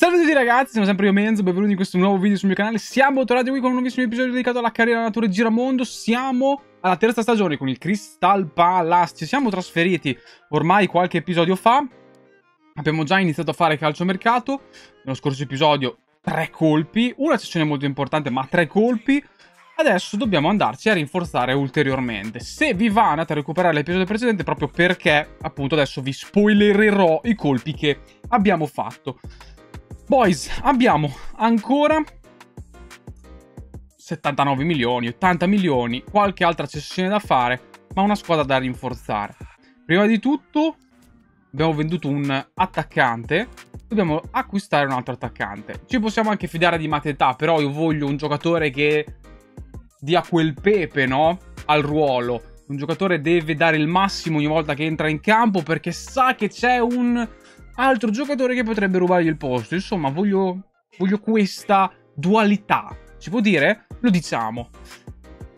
Salve a tutti ragazzi, sono sempre io Menzo, benvenuti in questo nuovo video sul mio canale. Siamo tornati qui con un nuovissimo episodio dedicato alla carriera natura Giramondo. Siamo alla terza stagione con il Crystal Palace. Ci siamo trasferiti ormai qualche episodio fa. Abbiamo già iniziato a fare calciomercato. Nello scorso episodio tre colpi. Una sessione molto importante ma tre colpi. Adesso dobbiamo andarci a rinforzare ulteriormente. Se vi va andate a recuperare l'episodio precedente Proprio perché appunto adesso vi spoilererò i colpi che abbiamo fatto Boys, abbiamo ancora 79 milioni, 80 milioni, qualche altra cessione da fare, ma una squadra da rinforzare. Prima di tutto abbiamo venduto un attaccante, dobbiamo acquistare un altro attaccante. Ci possiamo anche fidare di Mateta, però io voglio un giocatore che dia quel pepe, no? Al ruolo. Un giocatore deve dare il massimo ogni volta che entra in campo perché sa che c'è un altro giocatore che potrebbe rubargli il posto. Insomma, voglio, voglio questa dualità. Si può dire? Lo diciamo.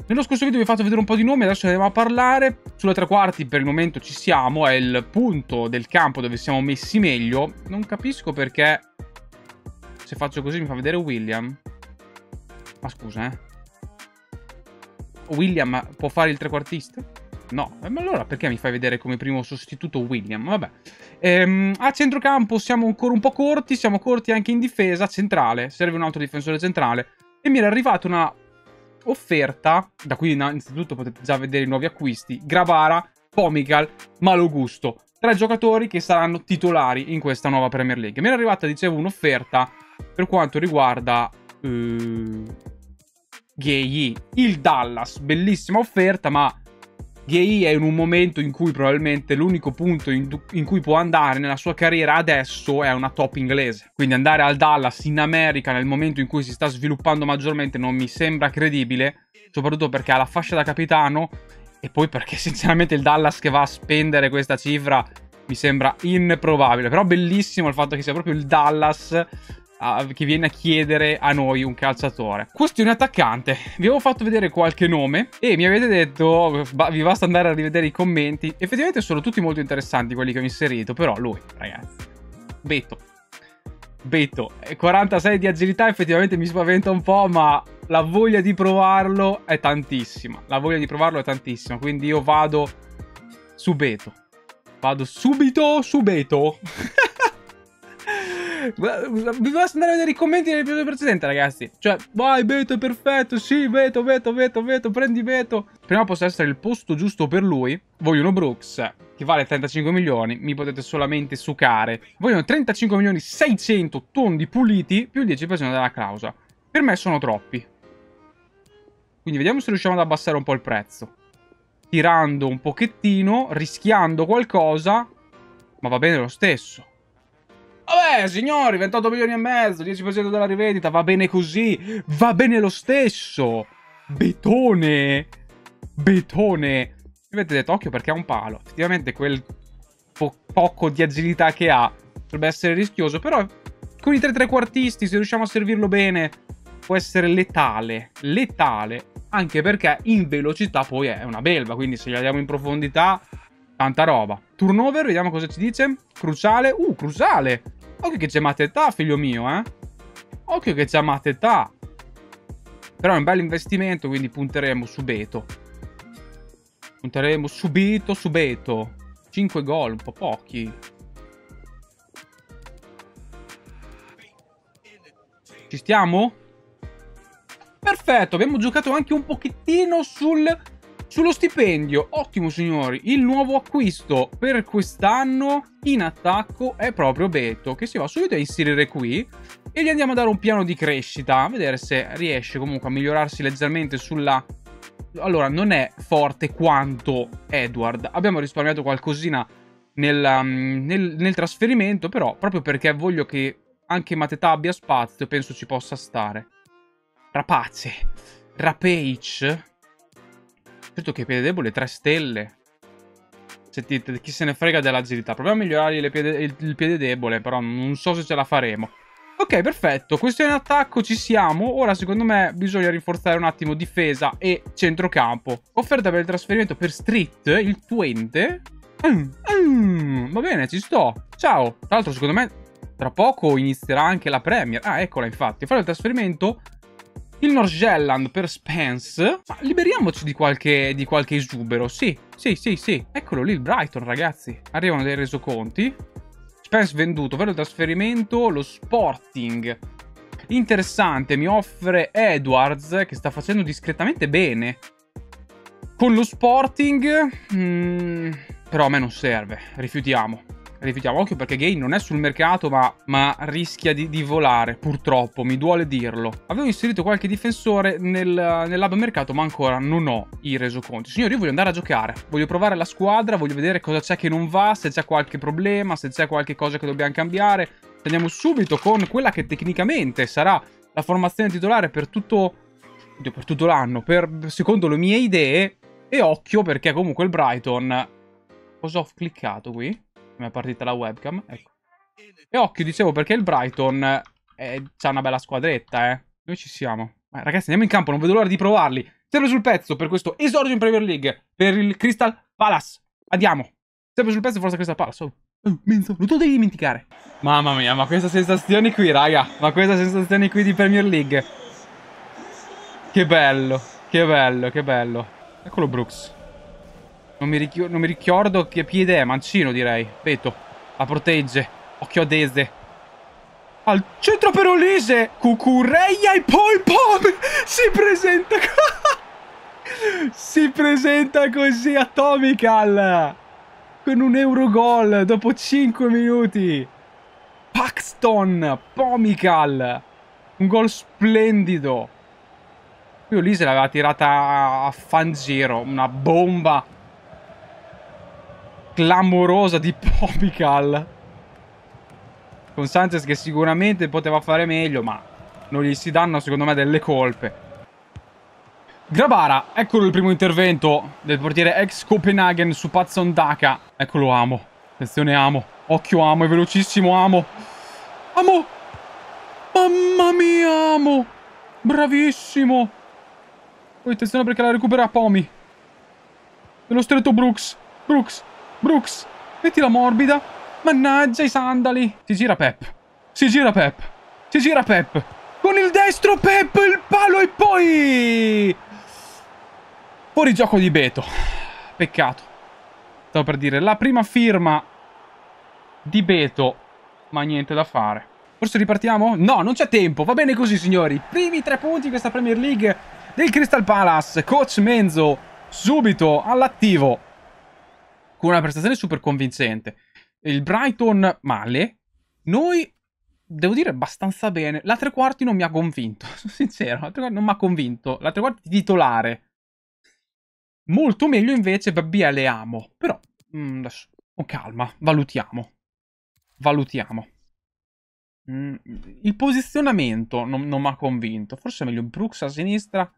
Nello scorso video vi ho fatto vedere un po' di nomi, adesso andiamo a parlare. Sulla tre quarti per il momento ci siamo, è il punto del campo dove siamo messi meglio. Non capisco perché se faccio così mi fa vedere William. Ma scusa, eh. William può fare il trequartista? No, ma allora perché mi fai vedere come primo sostituto William? Vabbè. Ehm, a centrocampo siamo ancora un po' corti, siamo corti anche in difesa centrale, serve un altro difensore centrale. E mi era arrivata una offerta, da cui innanzitutto potete già vedere i nuovi acquisti, Gravara, Pomigal, Malogusto. Tre giocatori che saranno titolari in questa nuova Premier League. Mi era arrivata, dicevo, un'offerta per quanto riguarda... Uh, Gay, il Dallas, bellissima offerta, ma Gay è in un momento in cui probabilmente l'unico punto in, in, cui può andare nella sua carriera adesso è una top inglese. Quindi andare al Dallas in America nel momento in cui si sta sviluppando maggiormente non mi sembra credibile, soprattutto perché ha la fascia da capitano e poi perché sinceramente il Dallas che va a spendere questa cifra mi sembra improbabile. Però bellissimo il fatto che sia proprio il Dallas che viene a chiedere a noi un calciatore. Questione attaccante. Vi avevo fatto vedere qualche nome e mi avete detto, vi basta andare a rivedere i commenti. Effettivamente sono tutti molto interessanti quelli che ho inserito, però lui, ragazzi, Beto. Beto, 46 di agilità effettivamente mi spaventa un po', ma la voglia di provarlo è tantissima. La voglia di provarlo è tantissima, quindi io vado su Beto. Vado subito su Beto. Vi basta andare a vedere i commenti dell'episodio precedente, ragazzi. Cioè, vai, Beto è perfetto. Sì, Beto, Beto, Beto, Beto, prendi Beto. Prima possa essere il posto giusto per lui. Vogliono Brooks, che vale 35 milioni. Mi potete solamente sucare. Vogliono 35 milioni 600 tondi puliti più il 10% della clausola. Per me sono troppi. Quindi vediamo se riusciamo ad abbassare un po' il prezzo. Tirando un pochettino, rischiando qualcosa, ma va bene lo stesso. Vabbè, signori, 28 milioni e mezzo, 10% della rivendita, va bene così, va bene lo stesso. Betone, betone. Mi avete detto, occhio perché ha un palo. Effettivamente quel po poco di agilità che ha potrebbe essere rischioso, però con i tre trequartisti, se riusciamo a servirlo bene, può essere letale, letale. Anche perché in velocità poi è una belva, quindi se gli andiamo in profondità, tanta roba. Turnover, vediamo cosa ci dice. Cruciale, uh, cruciale. Occhio che c'è matetà, figlio mio, eh. Occhio che c'è matetà. Però è un bel investimento, quindi punteremo su Beto. Punteremo subito su Beto. 5 gol, un po' pochi. Ci stiamo? Perfetto, abbiamo giocato anche un pochettino sul sullo stipendio, ottimo signori, il nuovo acquisto per quest'anno in attacco è proprio Beto, che si va subito a inserire qui e gli andiamo a dare un piano di crescita, a vedere se riesce comunque a migliorarsi leggermente sulla... Allora, non è forte quanto Edward, abbiamo risparmiato qualcosina nel, um, nel, nel trasferimento, però proprio perché voglio che anche Mateta abbia spazio, penso ci possa stare. Rapace, Rapace, Certo che piede debole 3 stelle. Sentite, chi se ne frega dell'agilità. Proviamo a migliorare piede, il, il, piede debole, però non so se ce la faremo. Ok, perfetto. Questione attacco ci siamo. Ora, secondo me, bisogna rinforzare un attimo difesa e centrocampo. Offerta per il trasferimento per Street, il Twente. Mm, mm, va bene, ci sto. Ciao. Tra l'altro, secondo me, Tra poco inizierà anche la Premier. Ah, eccola infatti. Fare il trasferimento il North per Spence. Ma liberiamoci di qualche, di qualche esubero. Sì, sì, sì, sì. Eccolo lì il Brighton, ragazzi. Arrivano dei resoconti. Spence venduto, vero trasferimento. Lo Sporting. Interessante, mi offre Edwards, che sta facendo discretamente bene. Con lo Sporting... Hmm, però a me non serve. Rifiutiamo rifiutiamo. Occhio perché Gay non è sul mercato, ma, ma rischia di, di, volare, purtroppo, mi duole dirlo. Avevo inserito qualche difensore nel, nell'hub mercato, ma ancora non ho i resoconti. Signori, io voglio andare a giocare, voglio provare la squadra, voglio vedere cosa c'è che non va, se c'è qualche problema, se c'è qualche cosa che dobbiamo cambiare. Andiamo subito con quella che tecnicamente sarà la formazione titolare per tutto, per tutto l'anno, secondo le mie idee. E occhio perché comunque il Brighton... Cosa ho cliccato qui? Mi è partita la webcam. Ecco. E occhio, dicevo, perché il Brighton eh, c'ha una bella squadretta, eh. Noi ci siamo. Eh, ragazzi, andiamo in campo, non vedo l'ora di provarli. Sempre sul pezzo per questo esordio in Premier League. Per il Crystal Palace. Andiamo. Sempre sul pezzo, forza Crystal Palace. Oh, oh Menzo, non te lo devi dimenticare. Mamma mia, ma queste sensazioni qui, raga. Ma queste sensazioni qui di Premier League. Che bello, che bello, che bello. Eccolo Brooks. Non mi, non mi ricordo che piede è, mancino direi. Beto, la protegge. Occhio a Dese. Al centro per Olise. Cucureia e poi Pom si presenta. si presenta così Atomical. Con un Eurogol dopo 5 minuti. Paxton, Pomical. Un gol splendido. Qui Olise l'aveva tirata a fangiro, una bomba clamorosa di Popical. Con Sanchez che sicuramente poteva fare meglio, ma non gli si danno secondo me delle colpe. Grabara, eccolo il primo intervento del portiere ex Copenhagen su Patson Daka. Eccolo Amo. Attenzione Amo. Occhio Amo, è velocissimo Amo. Amo! Mamma mia Amo! Bravissimo! Poi attenzione perché la recupera Pomi. Dello stretto Brooks. Brooks. Brooks, mettila morbida. Mannaggia i sandali. Si gira Pep. Si gira Pep. Si gira Pep. Con il destro Pep, il palo e poi... Fuori gioco di Beto. Peccato. Stavo per dire, la prima firma di Beto. Ma niente da fare. Forse ripartiamo? No, non c'è tempo. Va bene così, signori. Primi tre punti in questa Premier League del Crystal Palace. Coach Menzo subito all'attivo con una prestazione super convincente. Il Brighton male, noi devo dire abbastanza bene. La tre quarti non mi ha convinto, sono sincero, la tre quarti non mi ha convinto. La tre quarti titolare. Molto meglio invece Babbia le amo, però mm, adesso con calma, valutiamo. Valutiamo. Mm, il posizionamento non, non mi ha convinto. Forse è meglio Brooks a sinistra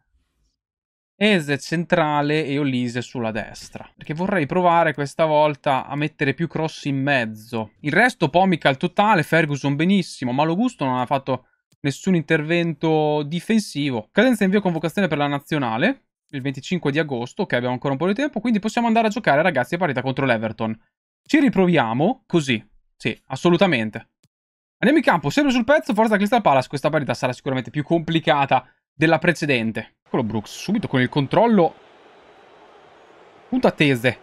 Eze centrale e Olise sulla destra. Perché vorrei provare questa volta a mettere più cross in mezzo. Il resto Pomica al totale, Ferguson benissimo, Malo Gusto non ha fatto nessun intervento difensivo. Cadenza invio convocazione per la nazionale, il 25 di agosto, ok abbiamo ancora un po' di tempo, quindi possiamo andare a giocare ragazzi a partita contro l'Everton. Ci riproviamo così, sì, assolutamente. Andiamo in campo, sempre sul pezzo, forza Crystal Palace, questa partita sarà sicuramente più complicata della precedente. Eccolo Brooks, subito con il controllo. Punta tese.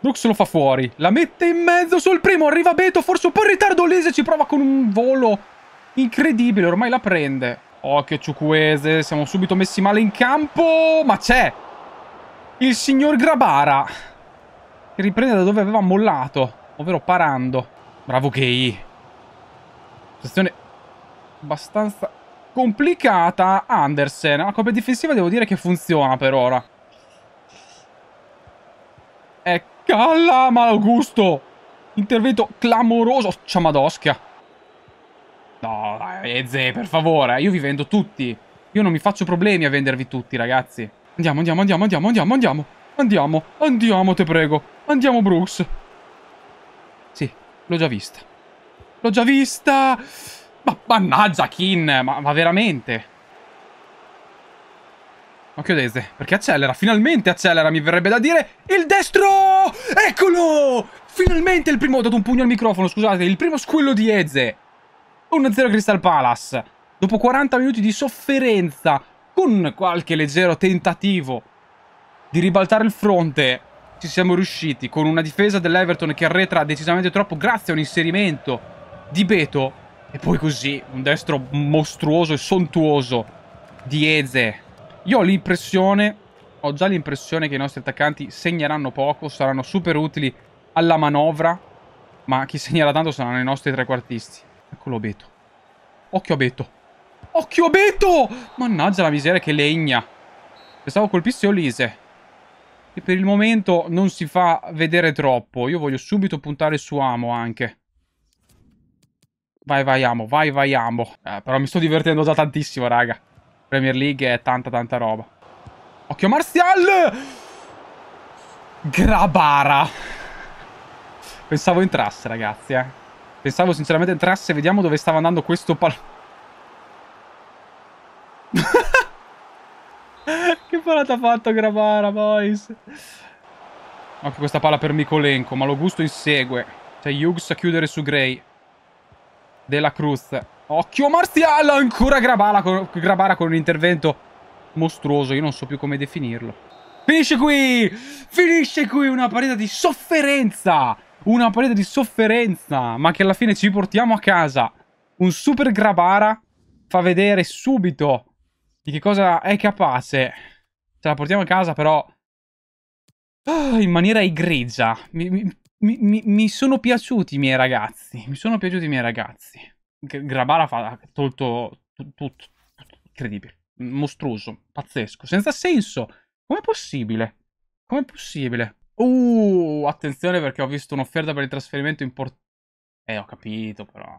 Brooks lo fa fuori. La mette in mezzo sul primo. Arriva Beto, forse un po' in ritardo. Lese ci prova con un volo incredibile. Ormai la prende. Occhio Ciucuese. Siamo subito messi male in campo. Ma c'è il signor Grabara. Che riprende da dove aveva mollato. Ovvero parando. Bravo Gay. Situazione abbastanza complicata Andersen. La coppia difensiva devo dire che funziona per ora. E calla Malaugusto. Intervento clamoroso. Ciamadosca. No, Eze, per favore. Io vi vendo tutti. Io non mi faccio problemi a vendervi tutti, ragazzi. Andiamo, andiamo, andiamo, andiamo, andiamo, andiamo. Andiamo, andiamo, te prego. Andiamo, Brooks. Sì, l'ho già vista. L'ho già vista. Ma mannaggia, Kin! Ma, ma veramente? Occhio Dese, perché accelera, finalmente accelera, mi verrebbe da dire il destro! Eccolo! Finalmente il primo... Ho dato un pugno al microfono, scusate. Il primo squillo di Eze. 1-0 Crystal Palace. Dopo 40 minuti di sofferenza, con qualche leggero tentativo di ribaltare il fronte, ci siamo riusciti con una difesa dell'Everton che arretra decisamente troppo grazie a un inserimento di Beto. E poi così, un destro mostruoso e sontuoso di Eze. Io ho l'impressione, ho già l'impressione che i nostri attaccanti segneranno poco, saranno super utili alla manovra, ma chi segnerà tanto saranno i nostri trequartisti. Eccolo Beto. Occhio Beto. Occhio Beto! Mannaggia la miseria che legna. Pensavo colpisse Olise. Che per il momento non si fa vedere troppo. Io voglio subito puntare su Amo anche. Vai, vai, Amo. Vai, vai, Amo. Eh, però mi sto divertendo già tantissimo, raga. Premier League è tanta, tanta roba. Occhio Martial! Grabara. Pensavo entrasse, ragazzi, eh. Pensavo sinceramente entrasse. Vediamo dove stava andando questo pallone. che parata ha fatto Gravara, boys. Occhio questa palla per Mikolenko, ma lo gusto insegue. C'è Hughes a chiudere su Gray. Della Cruz. Occhio Martial! Ancora Grabara con, Grabara con un intervento mostruoso. Io non so più come definirlo. Finisce qui! Finisce qui una partita di sofferenza! Una parete di sofferenza, ma che alla fine ci portiamo a casa. Un super Grabara fa vedere subito di che cosa è capace. Ce la portiamo a casa però oh, in maniera egregia. Mi, mi, mi, sono piaciuti i miei ragazzi. Mi sono piaciuti i miei ragazzi. Grabara ha tolto tutto. Incredibile. Mostruoso. Pazzesco. Senza senso. Com'è possibile? Com'è possibile? Uh, attenzione perché ho visto un'offerta per il trasferimento importante. Eh, ho capito, però.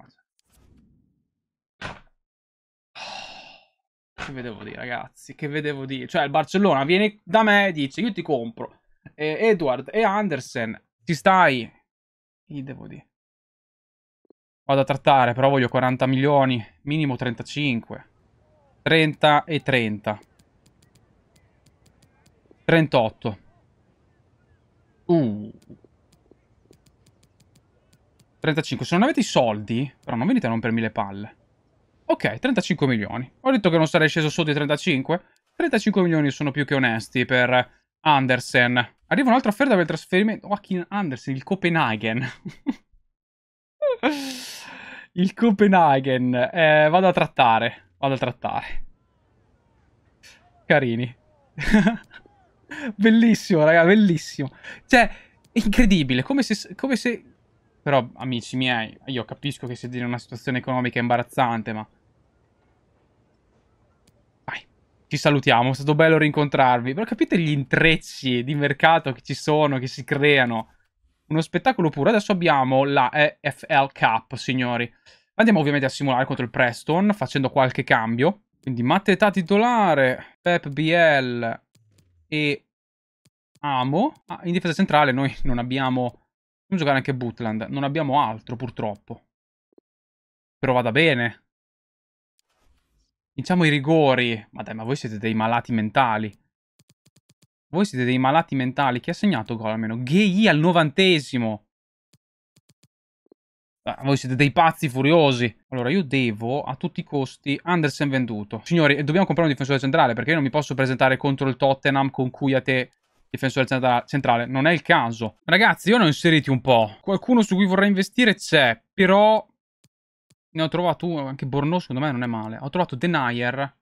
Che vedevo dire, ragazzi? Che vedevo dire? Cioè, il Barcellona viene da me e dice, io ti compro. E Edward e Andersen, ci stai? Che devo dire? Vado a trattare, però voglio 40 milioni. Minimo 35. 30 e 30. 38. Uh. 35. Se non avete i soldi, però non venite a rompermi le palle. Ok, 35 milioni. Ho detto che non sarei sceso sotto i 35. 35 milioni sono più che onesti per Andersen. Arriva un'altra offerta per il trasferimento. Joachim Andersen, il Copenhagen. il Copenhagen. Eh, vado a trattare. Vado a trattare. Carini. bellissimo, raga, bellissimo. Cioè, incredibile, come se, come se... Però, amici miei, io capisco che siete in una situazione economica imbarazzante, ma... Vai, ci salutiamo, è stato bello rincontrarvi. Però capite gli intrecci di mercato che ci sono, che si creano. Uno spettacolo puro. Adesso abbiamo la EFL Cup, signori. Andiamo ovviamente a simulare contro il Preston, facendo qualche cambio. Quindi Mattetà titolare, Pep BL e Amo. Ah, in difesa centrale noi non abbiamo... Dobbiamo giocare anche Butland. Non abbiamo altro, purtroppo. Però vada bene. Diciamo i rigori. Ma dai, ma voi siete dei malati mentali. Voi siete dei malati mentali. Chi ha segnato gol almeno? Gay al novantesimo. Ah, voi siete dei pazzi furiosi. Allora, io devo a tutti i costi Andersen venduto. Signori, dobbiamo comprare un difensore centrale perché io non mi posso presentare contro il Tottenham con cui a te difensore centrale. Non è il caso. Ragazzi, io ne ho inseriti un po'. Qualcuno su cui vorrei investire c'è, però... Ne ho trovato uno, anche Borno secondo me non è male. Ho trovato Denier,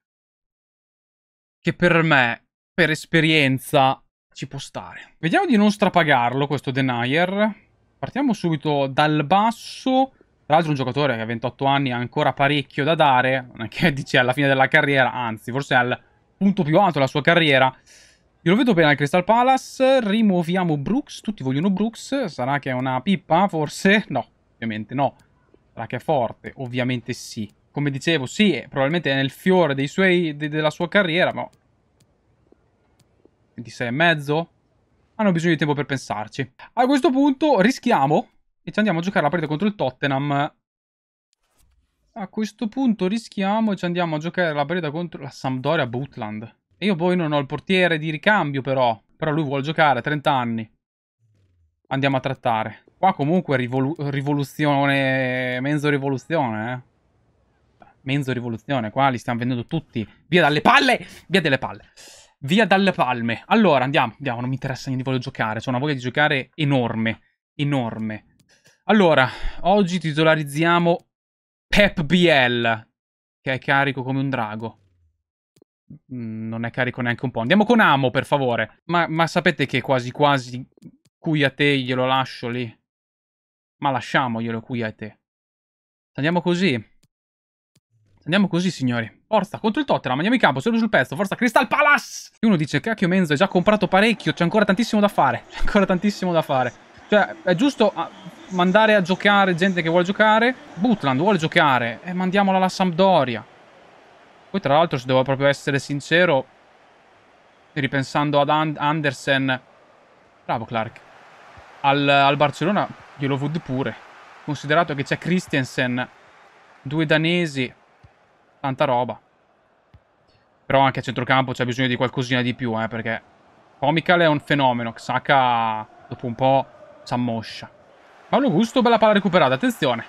che per me, per esperienza, ci può stare. Vediamo di non strapagarlo, questo Denier. Partiamo subito dal basso. Tra l'altro un giocatore che a 28 anni ha ancora parecchio da dare. Non è che dice alla fine della carriera, anzi, forse al punto più alto della sua carriera. Io lo vedo bene al Crystal Palace. Rimuoviamo Brooks. Tutti vogliono Brooks. Sarà che è una pippa, forse? No, ovviamente no. Che è forte? Ovviamente sì. Come dicevo, sì, probabilmente è nel fiore suoi, de della sua carriera, ma... 26 e mezzo? Hanno bisogno di tempo per pensarci. A questo punto rischiamo e ci andiamo a giocare la partita contro il Tottenham. A questo punto rischiamo e ci andiamo a giocare la partita contro la Sampdoria Butland. E io poi non ho il portiere di ricambio però. Però lui vuole giocare, 30 anni. Andiamo a trattare. Qua comunque rivolu rivoluzione, mezzo rivoluzione, eh. Mezzo rivoluzione, qua li stiamo vendendo tutti. Via dalle palle! Via dalle palle. Via dalle palme. Allora, andiamo, andiamo, non mi interessa niente, voglio giocare. C'ho una voglia di giocare enorme, enorme. Allora, oggi titolarizziamo Pep BL, che è carico come un drago. Mm, non è carico neanche un po'. Andiamo con Amo, per favore. Ma, ma sapete che quasi quasi qui a te glielo lascio lì? Ma lasciamoglielo qui a te. Andiamo così. Andiamo così, signori. Forza, contro il Tottenham, andiamo in campo, solo sul pezzo. Forza, Crystal Palace! Uno dice, cacchio Menzo, hai già comprato parecchio, c'è ancora tantissimo da fare. C'è ancora tantissimo da fare. Cioè, è giusto ah, mandare a giocare gente che vuole giocare. Butland vuole giocare. E mandiamola alla Sampdoria. Poi, tra l'altro, se devo proprio essere sincero, ripensando ad And Andersen... Bravo, Clark. Al, al Barcellona glielo would pure. Considerato che c'è Christensen, due danesi tanta roba. Però anche a centrocampo c'è bisogno di qualcosina di più, eh, perché Comical è un fenomeno. Xhaka, dopo un po', s'ammoscia. Paolo Gusto, bella palla recuperata, attenzione.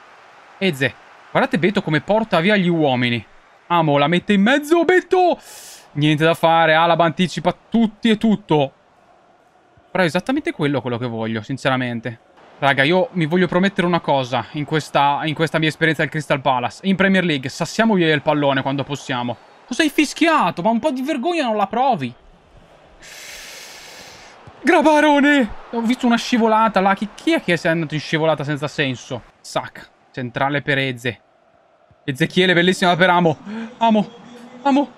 Eze, guardate Beto come porta via gli uomini. Amo, la mette in mezzo, Beto! Niente da fare, Alaba anticipa tutti e tutto. Però è esattamente quello quello che voglio, sinceramente. Raga, io mi voglio promettere una cosa in questa, in questa mia esperienza al Crystal Palace. In Premier League, sassiamo via il pallone quando possiamo. Cosa hai fischiato? Ma un po' di vergogna non la provi. Grabarone! Ho visto una scivolata là. Chi, chi è che è andato in scivolata senza senso? Sac. Centrale per Eze. Ezechiele, bellissima per Amo. Amo. Amo.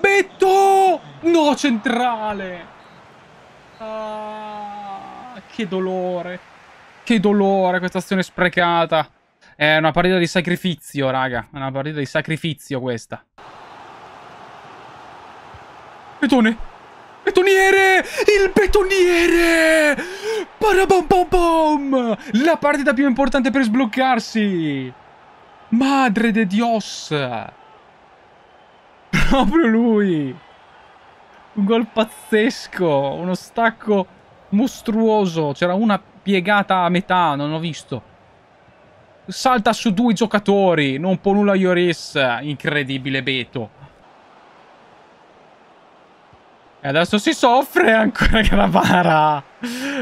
Betto! No, centrale! Ah che dolore. Che dolore questa azione sprecata. È una partita di sacrificio, raga. È una partita di sacrificio questa. Betone. Betoniere! Il betoniere! Parabom bom bom! La partita più importante per sbloccarsi! Madre de Dios! Proprio lui! Un gol pazzesco! Uno stacco mostruoso. C'era una piegata a metà, non ho visto. Salta su due giocatori, non può nulla Ioris. Incredibile Beto. E adesso si soffre ancora Gravara.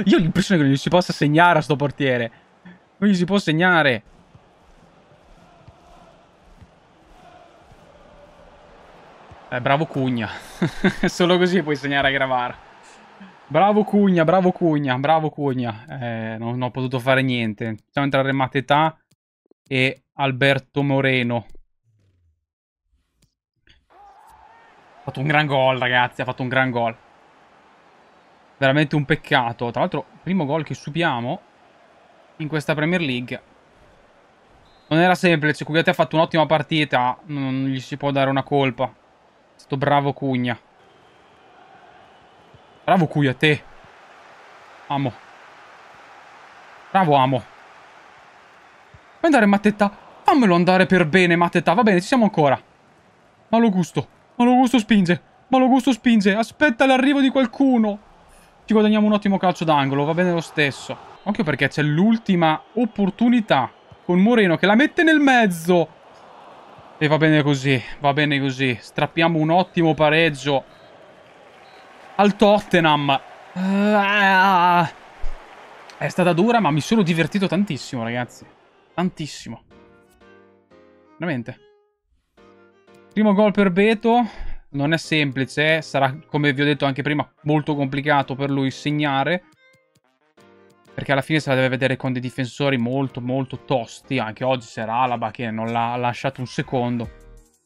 Io ho l'impressione che non gli si possa segnare a sto portiere. Non gli si può segnare. Eh, bravo Cugna. Solo così puoi segnare a Gravara. Bravo Cugna, bravo Cugna, bravo Cugna. Eh, non, non, ho potuto fare niente. Facciamo entrare Matetà e Alberto Moreno. Ha fatto un gran gol, ragazzi. Ha fatto un gran gol. Veramente un peccato. Tra l'altro, primo gol che subiamo in questa Premier League. Non era semplice. Cugliate ha fatto un'ottima partita. Non gli si può dare una colpa. È stato bravo Cugna. Bravo qui a te. Amo. Bravo Amo. Puoi andare Mattetta? Fammelo andare per bene Mattetta. Va bene, ci siamo ancora. Malo gusto. Malo gusto spinge. Malo gusto spinge. Aspetta l'arrivo di qualcuno. Ci guadagniamo un ottimo calcio d'angolo. Va bene lo stesso. Occhio perché c'è l'ultima opportunità. Con Moreno che la mette nel mezzo. E va bene così. Va bene così. Strappiamo un ottimo pareggio al Tottenham. Uh, è stata dura, ma mi sono divertito tantissimo, ragazzi. Tantissimo. Veramente. Primo gol per Beto. Non è semplice, sarà, come vi ho detto anche prima, molto complicato per lui segnare. Perché alla fine se la deve vedere con dei difensori molto, molto tosti. Anche oggi c'era Alaba che non l'ha lasciato un secondo.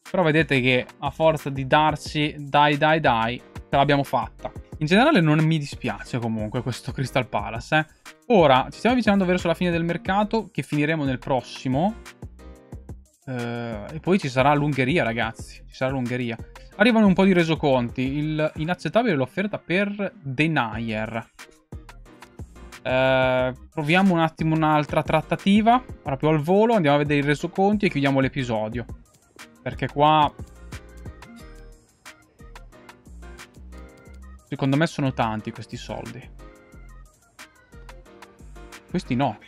Però vedete che a forza di darci dai dai dai ce l'abbiamo fatta. In generale non mi dispiace comunque questo Crystal Palace. Eh. Ora, ci stiamo avvicinando verso la fine del mercato, che finiremo nel prossimo. Uh, e poi ci sarà l'Ungheria, ragazzi. Ci sarà l'Ungheria. Arrivano un po' di resoconti. Il inaccettabile l'offerta per Denier. Uh, proviamo un attimo un'altra trattativa. Proprio al volo. Andiamo a vedere i resoconti e chiudiamo l'episodio. Perché qua Secondo me sono tanti questi soldi. Questi no.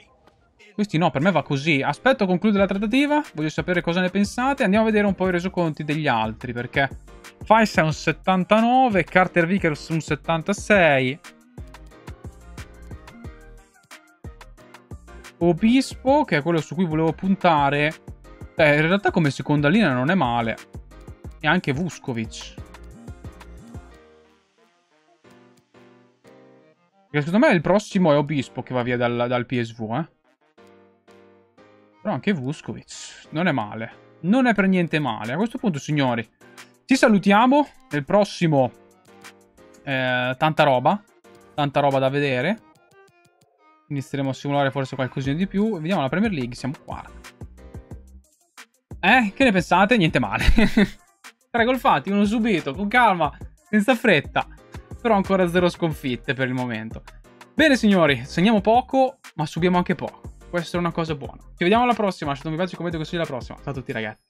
Questi no, per me va così. Aspetto a concludere la trattativa, voglio sapere cosa ne pensate. Andiamo a vedere un po' i resoconti degli altri, perché Fais è un 79, Carter Vickers un 76. Obispo, che è quello su cui volevo puntare, eh, in realtà come seconda linea non è male. E anche Vuskovic. Perché secondo me il prossimo è Obispo che va via dal, dal PSV, eh. Però anche Vuskovic. Non è male. Non è per niente male. A questo punto, signori, ci salutiamo. Nel prossimo... Eh, tanta roba. Tanta roba da vedere. Inizieremo a simulare forse qualcosina di più. Vediamo la Premier League. Siamo quarti. Eh, che ne pensate? Niente male. Tre gol fatti, uno subito, con calma, senza fretta. Però ancora zero sconfitte per il momento. Bene signori, segniamo poco, ma subiamo anche poco. Questa è una cosa buona. Ci vediamo alla prossima, lasciate un mi piace, commento e consigli alla prossima. Ciao a tutti ragazzi.